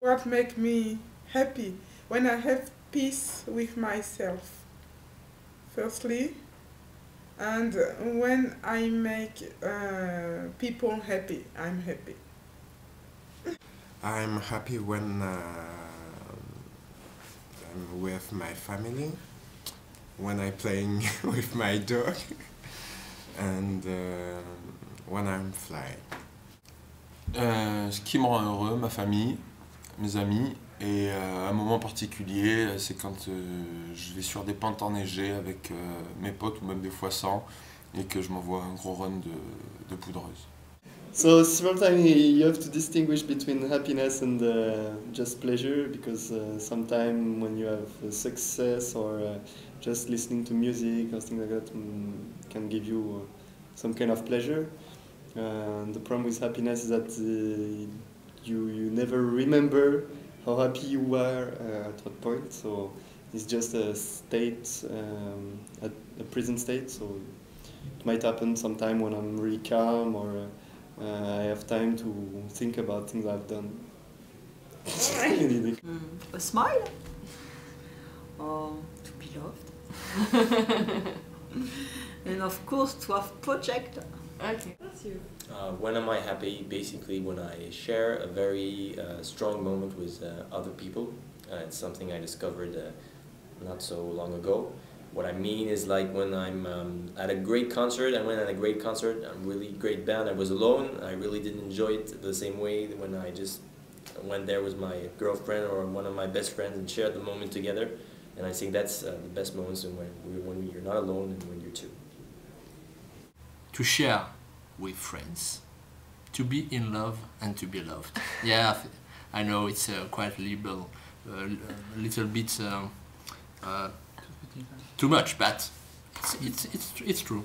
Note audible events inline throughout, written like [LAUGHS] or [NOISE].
What make me happy when I have peace with myself, firstly, and when I make uh, people happy, I'm happy. I'm happy when uh, I'm with my family, when I'm playing [LAUGHS] with my dog, and uh, when I'm flying. Euh, ce qui me rend heureux, ma famille, mes amis, et euh, un moment particulier, euh, c'est quand euh, je vais sur des pentes enneigées avec euh, mes potes ou même des fois sans, et que je m'envoie un gros run de, de poudreuse. So sometimes you have to distinguish between happiness and uh, just pleasure because uh, sometimes when you have uh, success or uh, just listening to music or things like that mm, can give you uh, some kind of pleasure. Uh, the problem with happiness is that you you never remember how happy you were uh, at what point. So it's just a state, um, a, a present state. So it might happen sometime when I'm really calm or. Uh, uh, I have time to think about things I've done. [LAUGHS] Mm, a smile or to be loved [LAUGHS] and of course to have project Uh, when am I happy? Basically, when I share a very uh, strong moment with uh, other people. Uh, it's something I discovered uh, not so long ago. What I mean is like when I'm um, at a great concert, I went at a great concert, a really great band, I was alone, I really didn't enjoy it the same way when I just went there with my girlfriend or one of my best friends and shared the moment together. And I think that's uh, the best moments when, when you're not alone and when you're two. To share with friends, to be in love and to be loved. Yeah, I know it's uh, quite liberal, uh, a little bit um, uh, too much, but it's, it's, it's, it's true.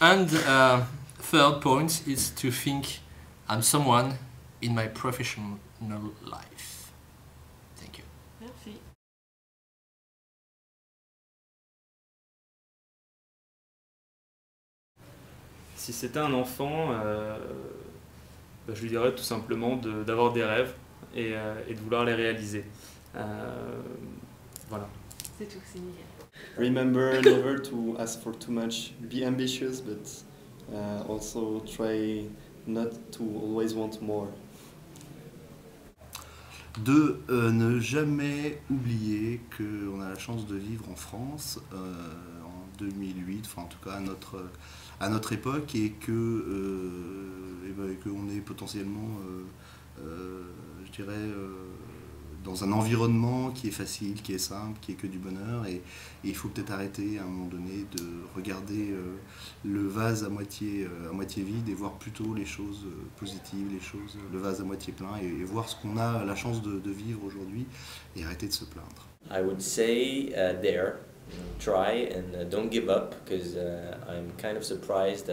And uh, third point is to think I'm someone in my professional life. Si c'était un enfant, euh, bah, je lui dirais tout simplement de- d'avoir des rêves et, euh, et de vouloir les réaliser. Euh, voilà. C'est tout, c'est nickel. Remember [LAUGHS] never to ask for too much. Be ambitious, but uh, also try not to always want more. De euh, ne jamais oublier qu'on a la chance de vivre en France euh, 2008, enfin en tout cas à notre, à notre époque, et que euh, ben, qu'on est potentiellement, euh, euh, je dirais, dans un environnement qui est facile, qui est simple, qui est que du bonheur, et, il faut peut-être arrêter à un moment donné de regarder le vase à moitié, à moitié vide et voir plutôt les choses positives, les choses, le vase à moitié plein, et, voir ce qu'on a la chance de, vivre aujourd'hui, et arrêter de se plaindre. I would say uh, try and don't give up because I'm kind of surprised.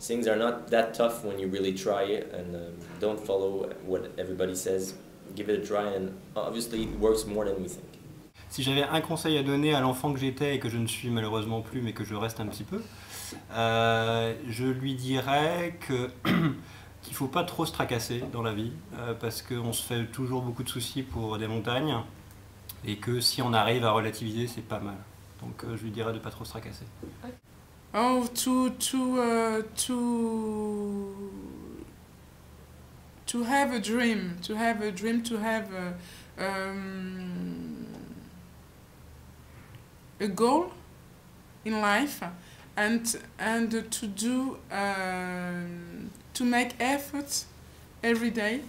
Things are not that tough when you really try and don't follow what everybody says. Give it a try and obviously it works more than we think. Si j'avais un conseil à donner à l'enfant que j'étais et que je ne suis malheureusement plus, mais que je reste un petit peu, euh, je lui dirais [CLEARS THROAT] qu'il ne faut pas trop se tracasser dans la vie, euh, parce qu'on se fait toujours beaucoup de soucis pour des montagnes, et que si on arrive à relativiser, c'est pas mal. Donc euh, je lui dirais de pas trop se tracasser. Oh, to to to to have a dream, to have a dream, to have a, um, a goal in life, and and to do um, to make efforts every day,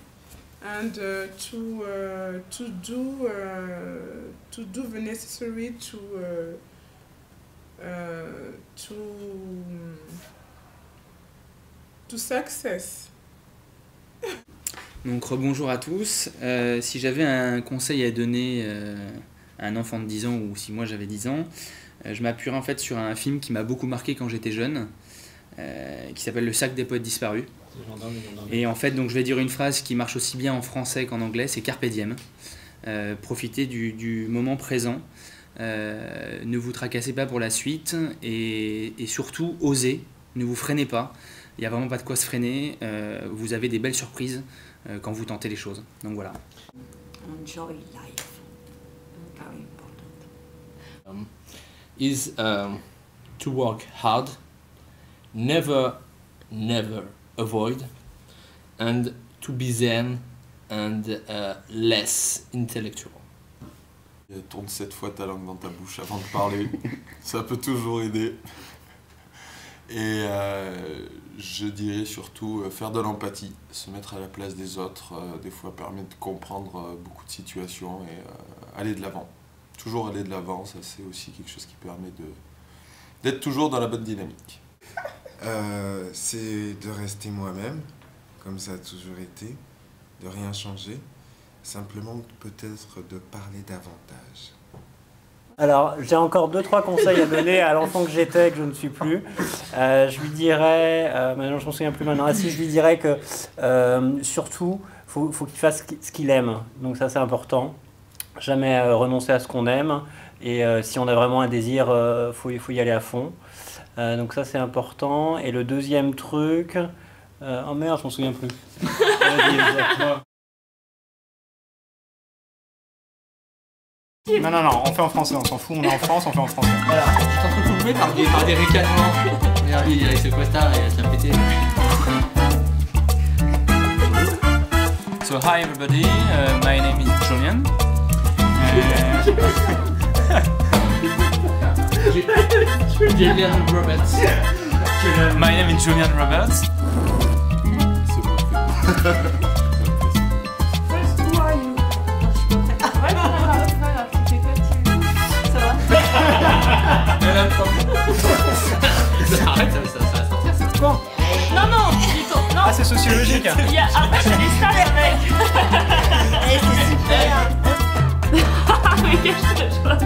and uh, to uh, to do uh, to do the necessary to. Uh, uh, to to success. [LAUGHS] Donc rebonjour à tous. Euh, si j'avais un conseil à donner euh, à un enfant de 10 ans ou si moi j'avais 10 ans, euh, je m'appuierais en fait sur un film qui m'a beaucoup marqué quand j'étais jeune, euh, qui s'appelle Le sac des poètes disparus. Et en fait, donc je vais dire une phrase qui marche aussi bien en français qu'en anglais, c'est carpe diem. Euh, profitez du, du moment présent. Euh, ne vous tracassez pas pour la suite et, et surtout osez, ne vous freinez pas. Il n'y a vraiment pas de quoi se freiner. Euh, vous avez des belles surprises euh, quand vous tentez les choses. Donc voilà. enjoy life. Very important. um, is um, to work hard, never, never avoid, and to be zen and uh, less intellectual. Et tourne sept fois ta langue dans ta bouche avant de parler. [LAUGHS] Ça peut toujours aider. Et euh, je dirais surtout euh, faire de l'empathie, se mettre à la place des autres, euh, des fois permet de comprendre euh, beaucoup de situations et euh, aller de l'avant. Toujours aller de l'avant, ça c'est aussi quelque chose qui permet de d'être toujours dans la bonne dynamique. Euh, c'est de rester moi-même, comme ça a toujours été, de rien changer, simplement peut-être de parler davantage. Alors, j'ai encore deux, trois conseils à donner à l'enfant que j'étais, que je ne suis plus. Euh, je lui dirais, euh, maintenant je m'en souviens plus maintenant, ah, si je lui dirais que euh, surtout, faut, faut qu'il fasse ce qu'il- aime. Donc ça c'est important. Jamais renoncer à ce qu'on aime. Et si on a vraiment un désir, il faut, faut y aller à fond. Donc ça c'est important. Et le deuxième truc... oh merde, je m'en souviens plus. Non, non, non, on fait en français, on s'en fout, on est en France, on fait en français. Voilà, je suis entrecoupé par des, par des ricanements. Regarde, il avec ce costard et ça pété. So hi everybody, uh, my name is Julian. [LAUGHS] Julian Roberts. Uh, my name is Julian Roberts. Arrête, ça, Non, non, dis ton- non. Ah, c'est sociologique Il y a- Après, j'ai des stats avec. Eh, c'est super [LAUGHS] Ah, mais qu'est-ce que je vois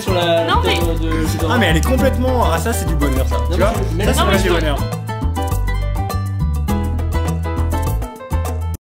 mettre sur la Non, mais- de, Ah mais elle est complètement... Ah ça c'est du bonheur ça. Non, tu mais vois mais Ça c'est du bonheur.